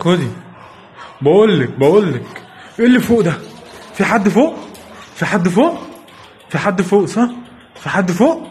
خدي. بقول لك بقول لك إيه اللي فوق ده؟ في حد فوق؟ في حد فوق؟ في حد فوق صح؟ في حد فوق؟